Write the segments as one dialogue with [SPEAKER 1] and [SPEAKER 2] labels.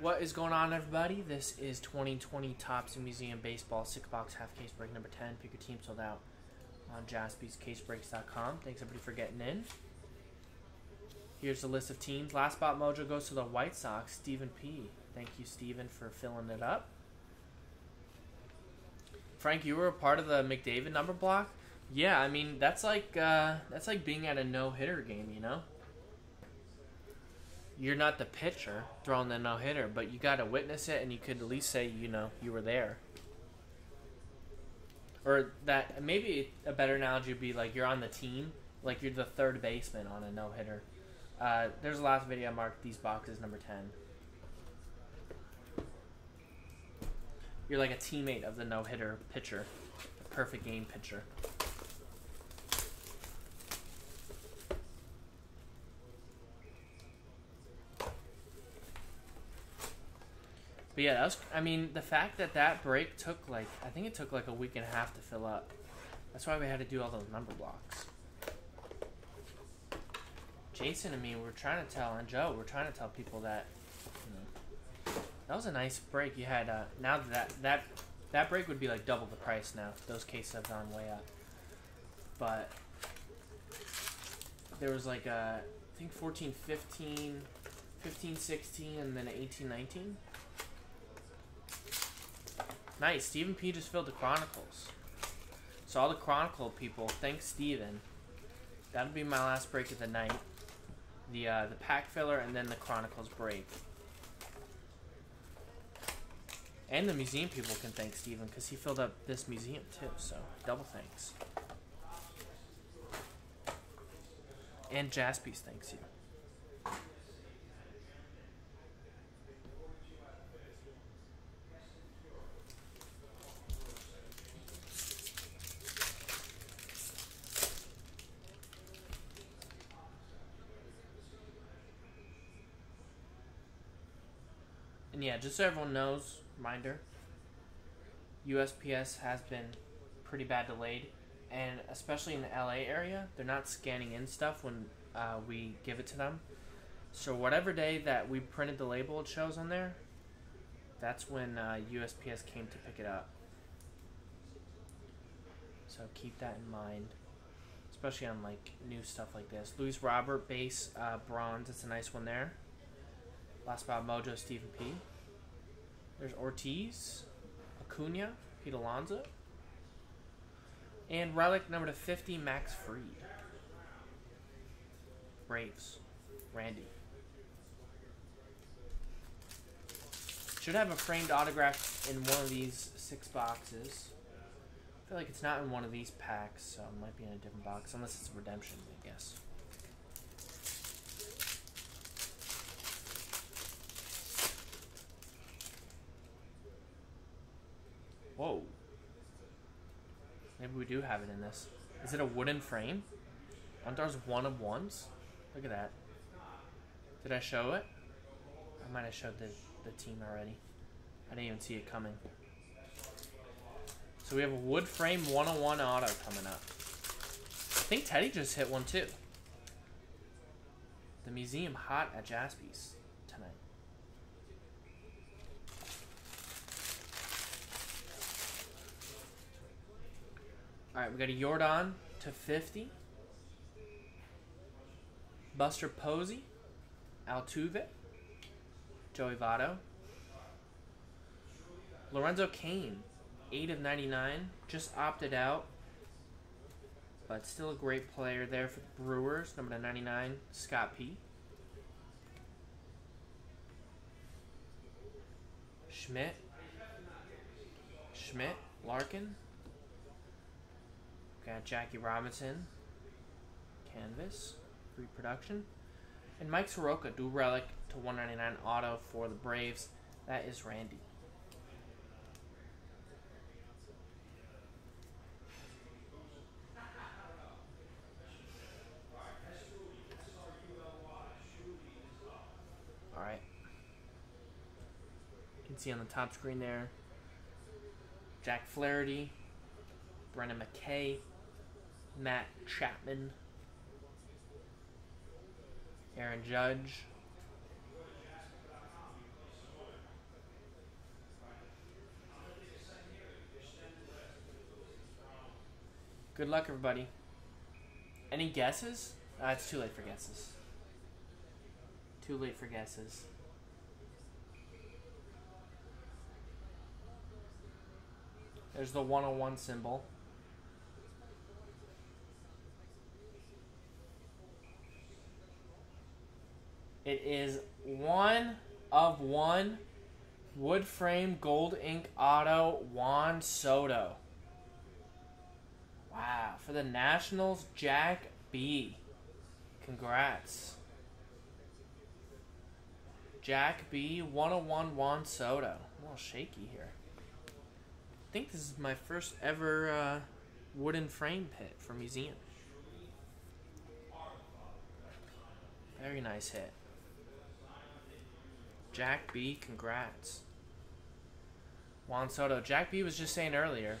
[SPEAKER 1] What is going on, everybody? This is 2020 Topps Museum Baseball six box half case break number 10. Pick your team sold out on jaspyscasebreaks.com. Thanks everybody for getting in. Here's the list of teams. Last spot mojo goes to the White Sox. Stephen P. Thank you, Stephen, for filling it up. Frank, you were a part of the McDavid number block. Yeah, I mean that's like uh, that's like being at a no hitter game, you know you're not the pitcher throwing the no hitter, but you got to witness it, and you could at least say, you know, you were there. Or that maybe a better analogy would be like you're on the team, like you're the third baseman on a no hitter. Uh, there's a last video I marked these boxes number ten. You're like a teammate of the no hitter pitcher, the perfect game pitcher. But yeah, that was. I mean, the fact that that break took like I think it took like a week and a half to fill up. That's why we had to do all those number blocks. Jason and me were trying to tell, and Joe, we're trying to tell people that you know, that was a nice break. You had uh, now that that that break would be like double the price now. Those cases have gone way up. But there was like a, I think 14, 15, 15, 16, and then 18, 19. Nice. Stephen P. just filled the Chronicles. So all the Chronicle people, thanks Stephen. That'll be my last break of the night. The uh, the pack filler and then the Chronicles break. And the museum people can thank Stephen because he filled up this museum too. So double thanks. And Jaspys thanks you. Just so everyone knows, reminder, USPS has been pretty bad delayed, and especially in the LA area, they're not scanning in stuff when uh, we give it to them. So whatever day that we printed the label it shows on there, that's when uh, USPS came to pick it up. So keep that in mind, especially on like new stuff like this. Luis Robert base uh, bronze, it's a nice one there. Last spot Mojo Stephen P. Ortiz, Acuna, Pete Alonso, and relic number to 50, Max Fried. Braves, Randy. Should have a framed autograph in one of these six boxes. I feel like it's not in one of these packs, so it might be in a different box, unless it's a redemption, I guess. Whoa. Maybe we do have it in this. Is it a wooden frame? Aren't one of ones? Look at that. Did I show it? I might have showed the, the team already. I didn't even see it coming. So we have a wood frame 101 auto coming up. I think Teddy just hit one too. The museum hot at Jaspys. All right, we got a Yordan to 50. Buster Posey. Altuve. Joey Votto. Lorenzo Cain. 8 of 99. Just opted out. But still a great player there for the Brewers. Number 99, Scott P. Schmidt. Schmidt. Larkin. Got Jackie Robinson, Canvas, reproduction. And Mike Soroka, do relic to 199 auto for the Braves. That is Randy. Alright. You can see on the top screen there Jack Flaherty, Brendan McKay, Matt Chapman, Aaron Judge. Good luck, everybody. Any guesses? Uh, it's too late for guesses. Too late for guesses. There's the 101 symbol. It is one of one wood frame gold ink auto Juan Soto. Wow. For the Nationals, Jack B. Congrats. Jack B. 101 Juan Soto. A little shaky here. I think this is my first ever uh, wooden frame pit for museum. Very nice hit. Jack B, congrats. Juan Soto. Jack B was just saying earlier.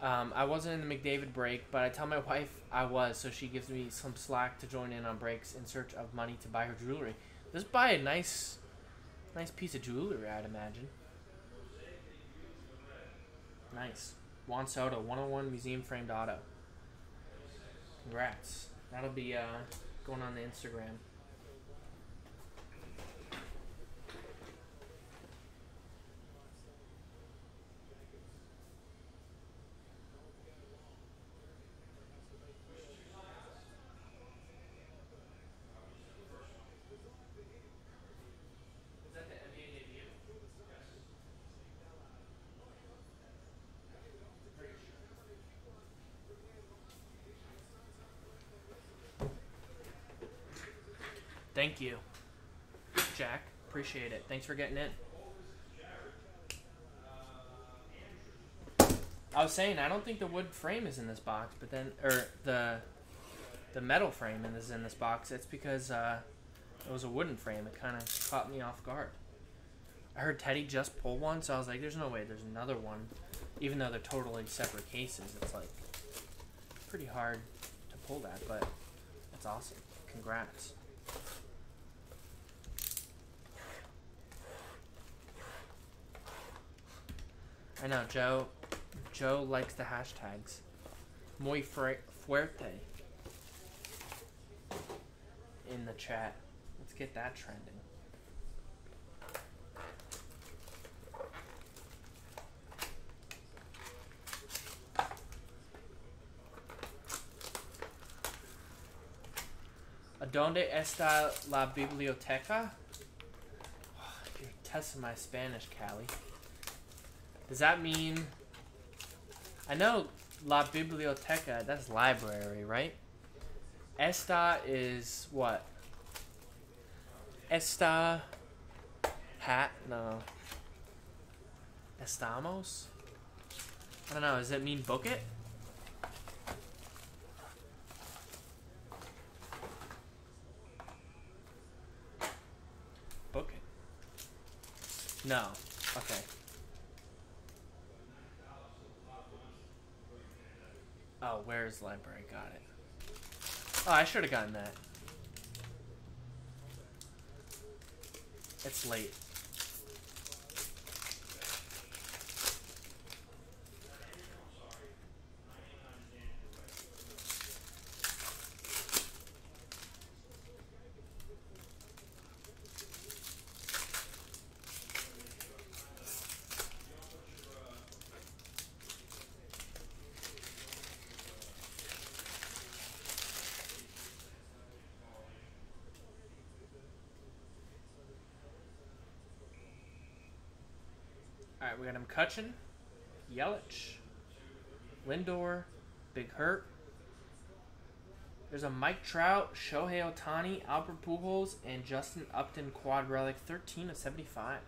[SPEAKER 1] Um, I wasn't in the McDavid break, but I tell my wife I was, so she gives me some slack to join in on breaks in search of money to buy her jewelry. Just buy a nice, nice piece of jewelry, I'd imagine. Nice. Juan Soto, 101 Museum Framed Auto. Congrats. That'll be uh, going on the Instagram. Thank you, Jack. Appreciate it. Thanks for getting in. I was saying I don't think the wood frame is in this box, but then or the the metal frame is in this box. It's because uh, it was a wooden frame. It kind of caught me off guard. I heard Teddy just pull one, so I was like, "There's no way there's another one." Even though they're totally separate cases, it's like pretty hard to pull that, but it's awesome. Congrats. I know, Joe. Joe likes the hashtags. Muy fuerte in the chat. Let's get that trending. ¿Dónde está la biblioteca? Oh, you're testing my Spanish, Callie. Does that mean... I know La Biblioteca, that's library, right? Esta is what? Esta... Hat? No. Estamos? I don't know, does it mean book it? Book it. No. Okay. Oh, where's library? Got it. Oh, I should have gotten that. It's late. We got McCutchen, Yelich, Lindor, Big Hurt. There's a Mike Trout, Shohei Ohtani, Albert Pujols, and Justin Upton quad relic, 13 of 75.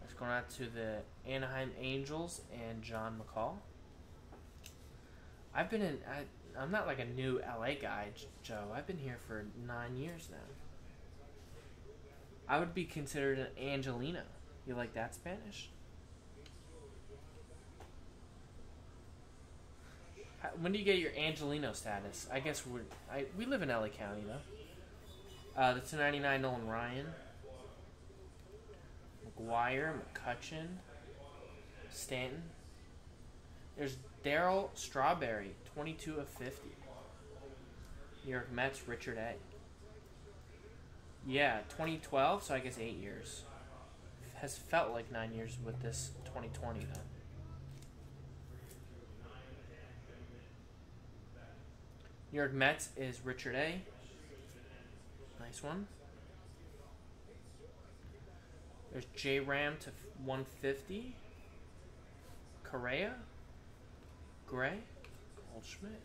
[SPEAKER 1] That's going out to the Anaheim Angels and John McCall. I've been in. I, I'm not like a new LA guy, Joe. I've been here for nine years now. I would be considered an Angelino. You like that Spanish? When do you get your Angelino status? I guess we're I, we live in LA County though. Uh, the 299 Nolan Ryan, McGwire, McCutchen, Stanton. There's Darryl Strawberry, 22 of 50. New York Mets, Richard A. Yeah, 2012, so I guess eight years. Has felt like nine years with this 2020, though. New York Mets is Richard A. Nice one. There's J Ram to 150. Correa. Gray. Goldschmidt.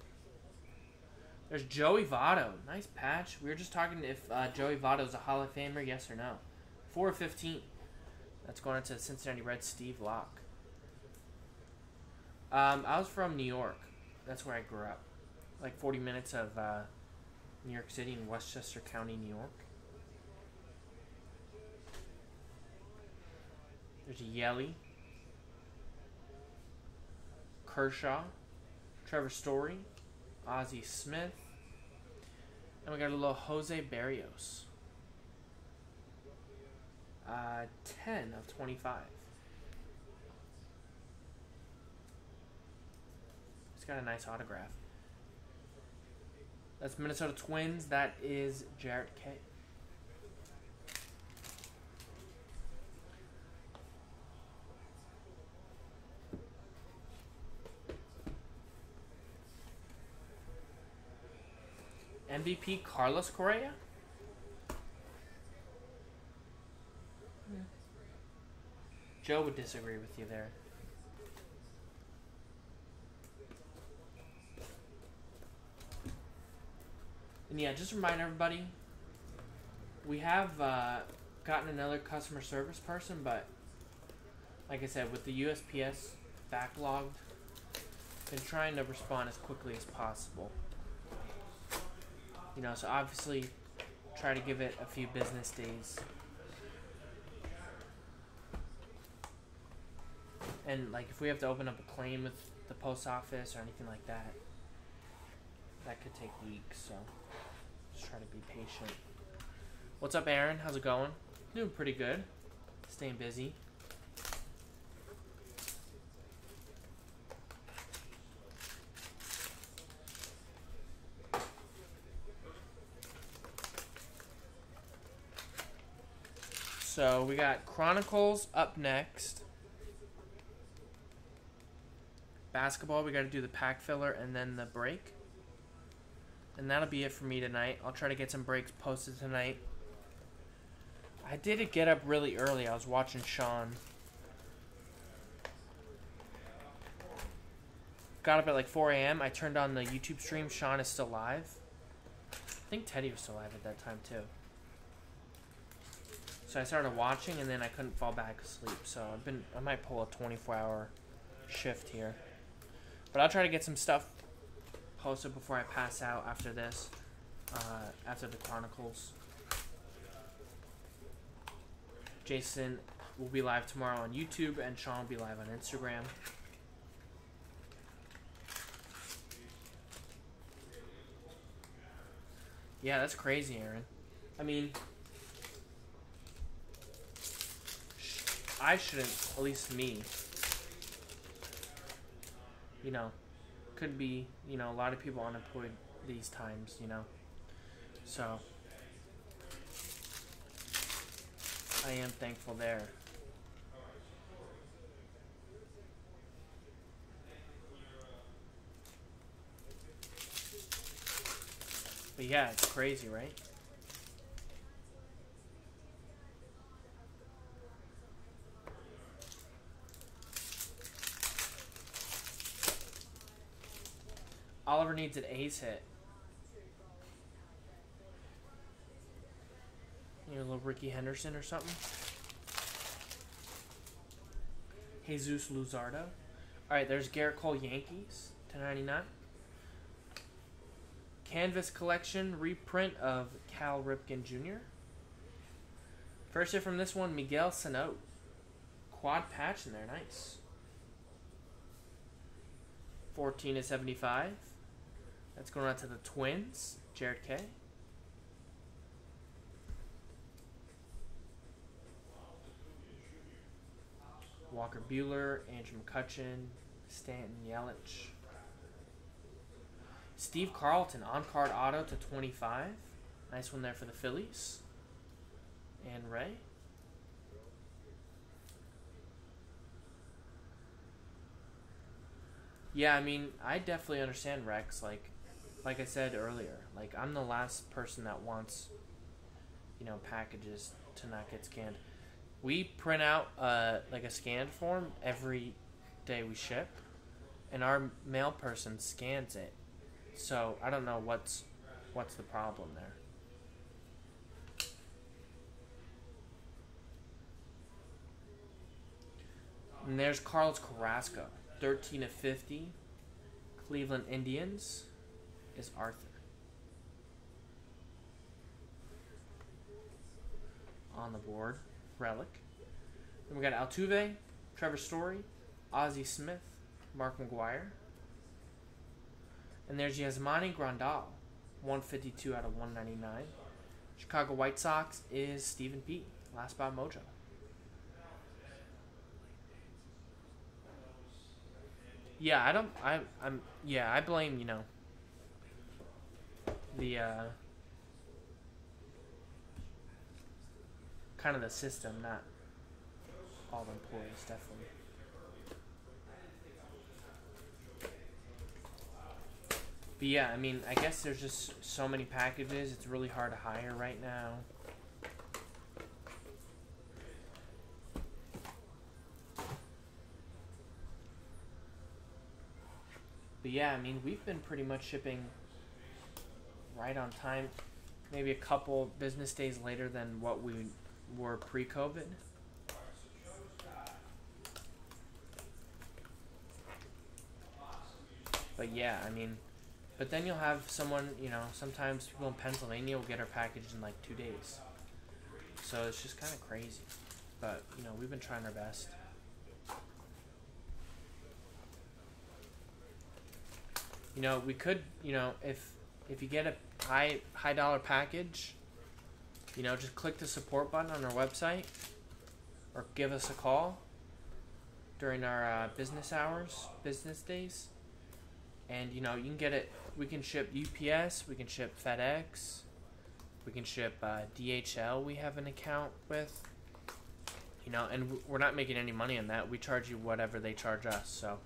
[SPEAKER 1] There's Joey Votto. Nice patch. We were just talking if uh, Joey Votto is a Hall of Famer, yes or no. 4 of 15. That's going into Cincinnati Reds, Steve Locke. Um, I was from New York. That's where I grew up. Like 40 minutes of uh, New York City in Westchester County, New York. There's Yelly. Kershaw. Trevor Story. Ozzie Smith. And we got a little Jose Berrios. Uh, 10 of 25. He's got a nice autograph. That's Minnesota Twins. That is Jarrett K. MVP Carlos Correa? Hmm. Joe would disagree with you there. And yeah, just remind everybody, we have uh, gotten another customer service person, but like I said, with the USPS backlogged, been trying to respond as quickly as possible. You know, so obviously try to give it a few business days. And like if we have to open up a claim with the post office or anything like that, that could take weeks, so just try to be patient. What's up, Aaron? How's it going? Doing pretty good. Staying busy. So we got Chronicles up next. Basketball, we got to do the pack filler and then the break. And that'll be it for me tonight. I'll try to get some breaks posted tonight. I did get up really early. I was watching Sean. Got up at like 4 a.m. I turned on the YouTube stream. Sean is still live. I think Teddy was still live at that time too. So I started watching and then I couldn't fall back asleep. So I've been I might pull a 24 hour shift here. But I'll try to get some stuff posted before I pass out after this. Uh, after the Chronicles. Jason will be live tomorrow on YouTube and Sean will be live on Instagram. Yeah, that's crazy, Aaron. I mean, I shouldn't, at least me. You know, could be, you know, a lot of people unemployed these times, you know. So, I am thankful there. But yeah, it's crazy, right? Needs an ace hit. You know, a little Rickey Henderson or something. Jesus Luzardo. Alright, there's Gerrit Cole Yankees, 1099. Canvas Collection reprint of Cal Ripken Jr. First hit from this one, Miguel Sano. Quad patch in there, nice. 14 to 75. That's going out to the Twins, Jared K. Walker Buehler, Andrew McCutchen, Stanton Yelich. Steve Carlton on card auto to 25. Nice one there for the Phillies. And Ray. Yeah, I mean, I definitely understand Rex. Like, like I said earlier, like I'm the last person that wants, you know, packages to not get scanned. We print out uh, like a scanned form every day we ship, and our mail person scans it. So I don't know what's what's the problem there. And there's Carlos Carrasco, 13 of 50. Cleveland Indians is Arthur. On the board, Relic. Then we got Altuve, Trevor Story, Ozzie Smith, Mark McGwire. And there's Yasmani Grandal, 152 out of 199. Chicago White Sox is Stephen P. Last spot Mojo. Yeah, I don't. I, I'm. Yeah, I blame you know. The uh, kind of the system, not all employees, definitely. But yeah, I mean, I guess there's just so many packages. It's really hard to hire right now. But yeah, I mean, we've been pretty much shipping right on time. Maybe a couple business days later than what we were pre-COVID. But yeah, I mean, but then you'll have someone, you know, sometimes people in Pennsylvania will get our package in like two days. So it's just kind of crazy. But, you know, we've been trying our best. You know, we could, you know, if if you get a high high dollar package, you know, just click the support button on our website or give us a call during our uh, business hours, business days. And you know, you can get it we can ship UPS, we can ship FedEx, we can ship uh, DHL. We have an account with, you know, and we're not making any money on that. We charge you whatever they charge us. So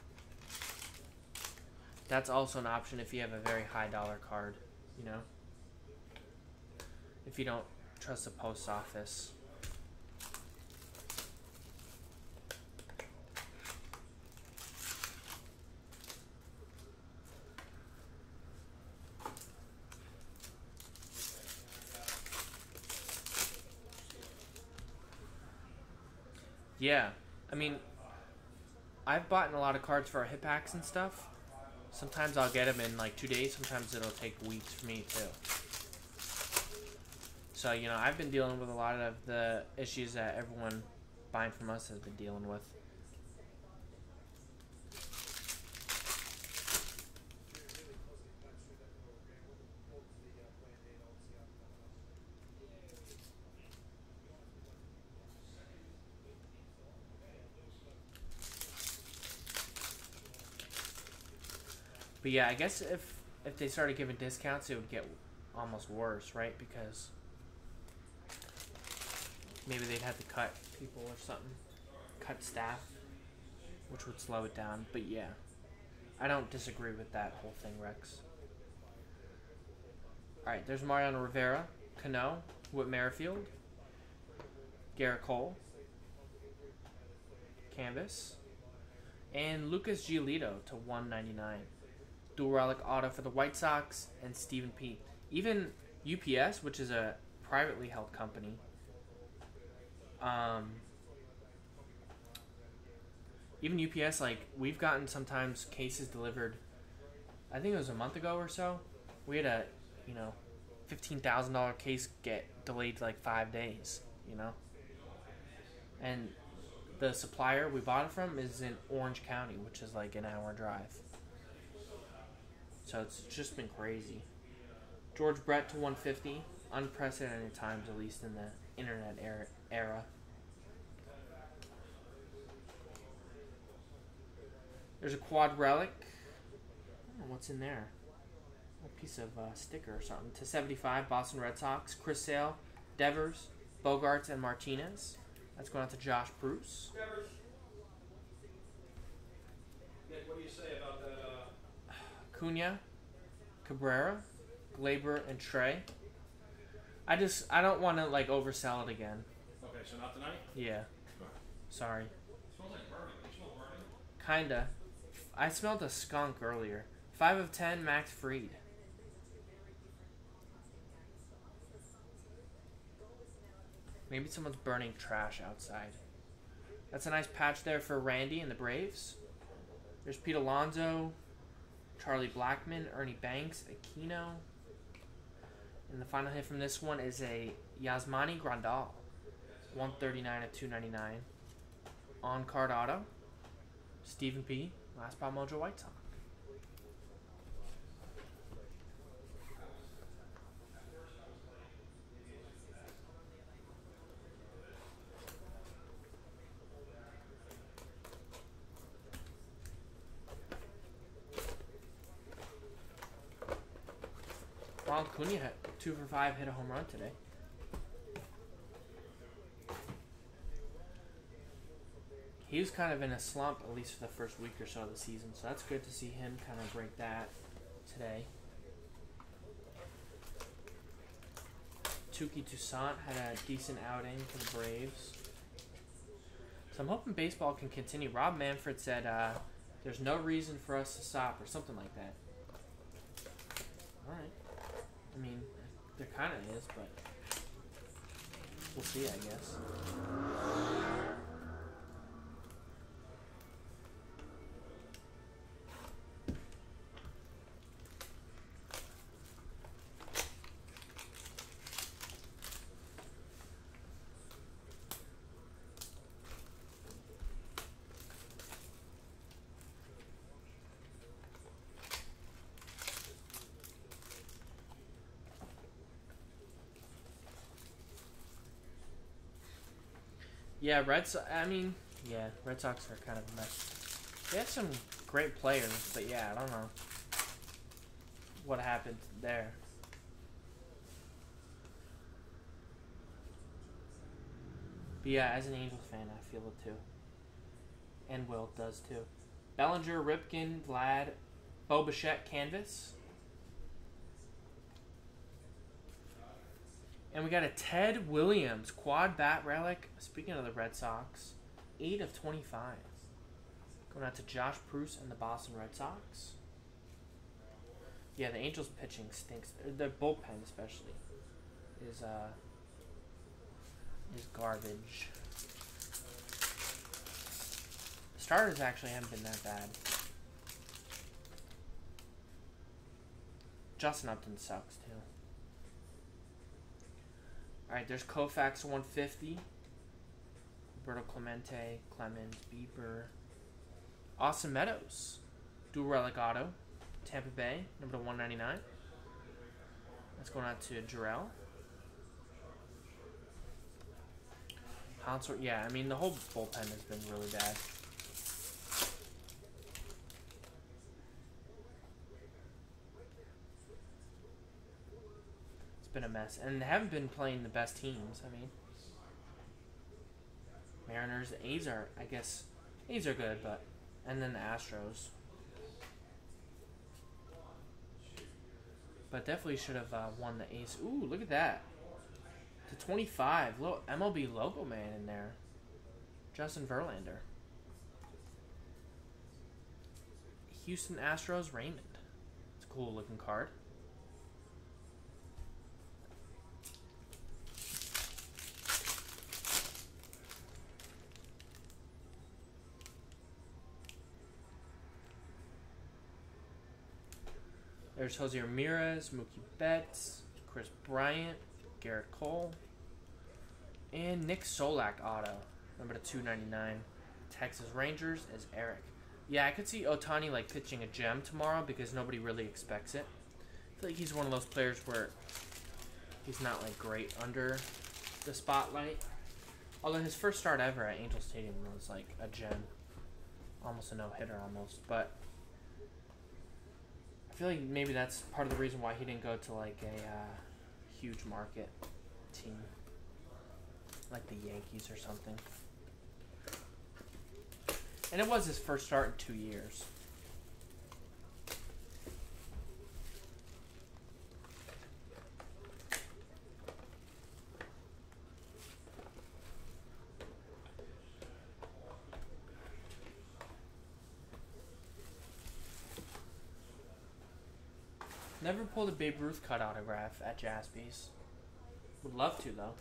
[SPEAKER 1] that's also an option if you have a very high dollar card, you know. If you don't trust the post office. Yeah, I mean, I've bought a lot of cards for our hit packs and stuff. Sometimes I'll get them in like two days. Sometimes it'll take weeks for me too. So you know, I've been dealing with a lot of the issues that everyone buying from us has been dealing with. But yeah, I guess if if they started giving discounts, it would get almost worse, right? Because maybe they'd have to cut people or something, cut staff, which would slow it down. But yeah, I don't disagree with that whole thing, Rex. All right, there's Mariano Rivera, Cano, Whit Merrifield, Gerrit Cole, Canvas, and Lucas Giolito to 199 dual relic auto for the White Sox and Stephen P. Even UPS, which is a privately held company, um, even UPS, like we've gotten sometimes cases delivered. I think it was a month ago or so. We had a, you know, fifteen thousand dollar case get delayed like five days. You know, and the supplier we bought it from is in Orange County, which is like an hour drive. So it's just been crazy. George Brett to 150, unprecedented times, at least in the internet era. There's a quad relic. what's in there. A piece of uh, sticker or something. To 75, Boston Red Sox. Chris Sale, Devers, Bogaerts, and Martinez. That's going out to Josh Bruce.
[SPEAKER 2] Nick, what do you say about
[SPEAKER 1] Cunha, Cabrera, Gleyber, and Trey. I just I don't want to like oversell it again.
[SPEAKER 2] okay, so not tonight.
[SPEAKER 1] Yeah. Sorry.
[SPEAKER 2] Smells like burning. You smell burning?
[SPEAKER 1] Kinda. I smelled a skunk earlier. Five of ten, Max Fried. Maybe someone's burning trash outside. That's a nice patch there for Randy and the Braves. There's Pete Alonso, Charlie Blackmon, Ernie Banks, Aquino. And the final hit from this one is a Yasmani Grandal. 139 of 299. On card auto. Stephen P. Last spot Mojo White Sox. Ron Cunha hit two for five, hit a home run today. He was kind of in a slump, at least for the first week or so of the season, so that's good to see him kind of break that today. Touki Toussaint had a decent outing for the Braves. So I'm hoping baseball can continue. Rob Manfred said uh, there's no reason for us to stop or something like that. All right. I mean, there kind of is, but we'll see, I guess. Yeah, Red Sox. I mean, yeah, Red Sox are kind of a mess. They have some great players, but yeah, I don't know what happened there. But yeah, as an Angels fan, I feel it too. And Will does too. Bellinger, Ripken, Vlad, Bo Bichette, Canvas. And we got a Ted Williams quad bat relic. Speaking of the Red Sox, 8 of 25. Going out to Josh Bruce and the Boston Red Sox. Yeah, the Angels pitching stinks. Their bullpen especially is uh is garbage. Starters actually haven't been that bad. Justin Upton sucks too. Alright, there's Koufax 150. Roberto Clemente, Clemens, Bieber. Austin Meadows. Dual Relic Auto. Tampa Bay, number to 199. That's going out to Jarrell. Hansel, yeah, I mean, the whole bullpen has been really bad. Been a mess. And they haven't been playing the best teams. I mean, Mariners, A's are, I guess, A's are good, but. And then the Astros. But definitely should have uh, won the A's. Ooh, look at that. To 25. Little MLB logo man in there. Justin Verlander. Houston Astros Raymond. It's a cool looking card. There's Jose Ramirez, Mookie Betts, Kris Bryant, Gerrit Cole, and Nick Solak auto, number to 299. Texas Rangers is Eric. Yeah, I could see Ohtani like pitching a gem tomorrow because nobody really expects it. I feel like he's one of those players where he's not like great under the spotlight. Although his first start ever at Angel Stadium was like a gem. almost a no hitter almost. But feel like maybe that's part of the reason why he didn't go to like a uh, huge market team, like the Yankees or something. And it was his first start in two years. Pulled a Babe Ruth cut autograph at Jaspy's. Would love to though.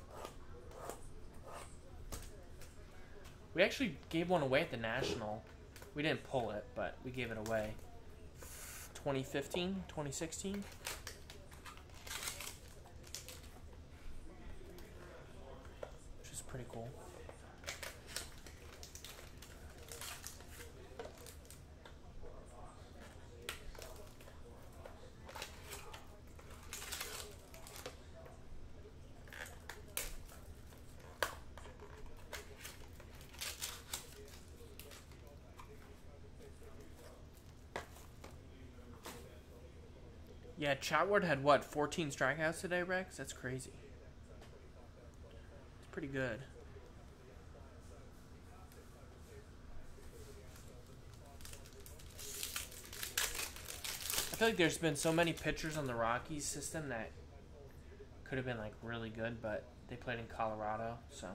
[SPEAKER 1] We actually gave one away at the National. We didn't pull it, but we gave it away. 2015, 2016. Which is pretty cool. Yeah, Chatwood had what, 14 strikeouts today, Rex? That's crazy. It's pretty good. I feel like there's been so many pitchers on the Rockies system that could have been like really good, but they played in Colorado, so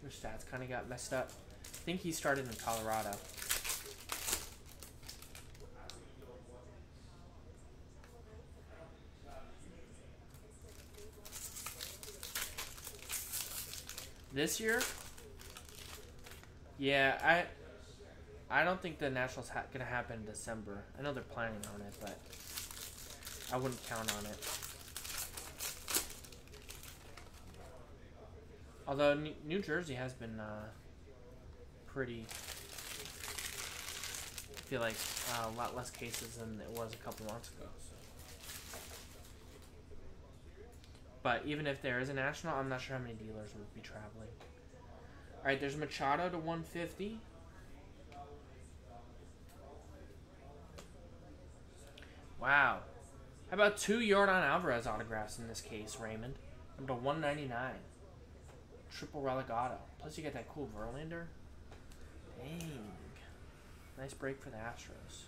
[SPEAKER 1] their stats kind of got messed up. I think he started in Colorado. This year? Yeah, I I don't think the Nationals ha- gonna happen in December. I know they're planning on it, but I wouldn't count on it. Although New, New Jersey has been uh, pretty, I feel like uh, a lot less cases than it was a couple months ago. So. But even if there is a national, I'm not sure how many dealers would be traveling. All right, there's Machado to 150. Wow. How about two Yordan Alvarez autographs in this case, Raymond? Number 199. Triple relic auto. Plus you get that cool Verlander. Dang. Nice break for the Astros.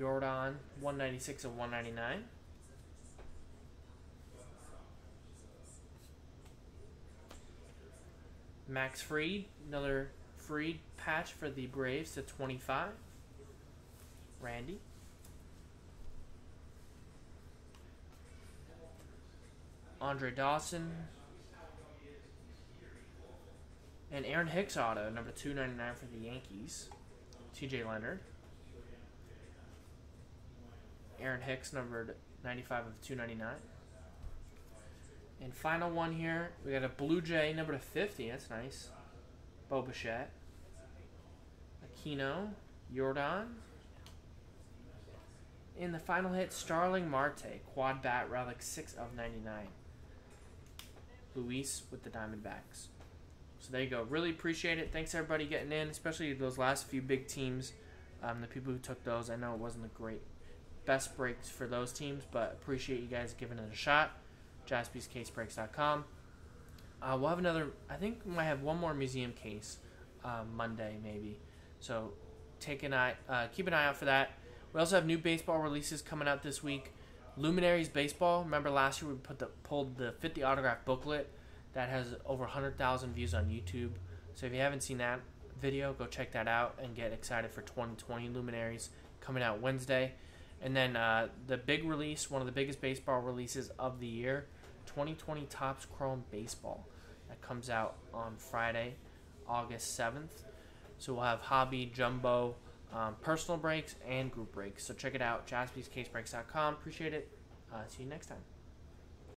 [SPEAKER 1] Yordan, 196 of 199. Max Fried, another Fried patch for the Braves to 25. Randy. Andre Dawson. And Aaron Hicks auto, number 299 for the Yankees. TJ Leonard. Aaron Hicks, numbered 95 of 299. And final one here, we got a Blue Jay number to 50. That's nice. Bo Bichette. Aquino. Yordan. In the final hit, Starling Marte. Quad bat relic 6 of 99. Luis with the Diamondbacks. So there you go. Really appreciate it. Thanks everybody getting in, especially those last few big teams. Um, the people who took those. I know it wasn't the great best breaks for those teams, but appreciate you guys giving it a shot jaspyscasebreaks.com. Uh, we'll have another. I think we might have one more museum case uh, Monday, maybe. So take an eye, uh, keep an eye out for that. We also have new baseball releases coming out this week. Luminaries Baseball. Remember last year we put the pulled the 50 autograph booklet that has over 100,000 views on YouTube. So if you haven't seen that video, go check that out and get excited for 2020 Luminaries coming out Wednesday. And then uh, the big release, one of the biggest baseball releases of the year, 2020 Topps Chrome Baseball. That comes out on Friday, August 7th. So we'll have hobby, jumbo, um, personal breaks, and group breaks. So check it out, jaspyscasebreaks.com. Appreciate it. Uh, see you next time.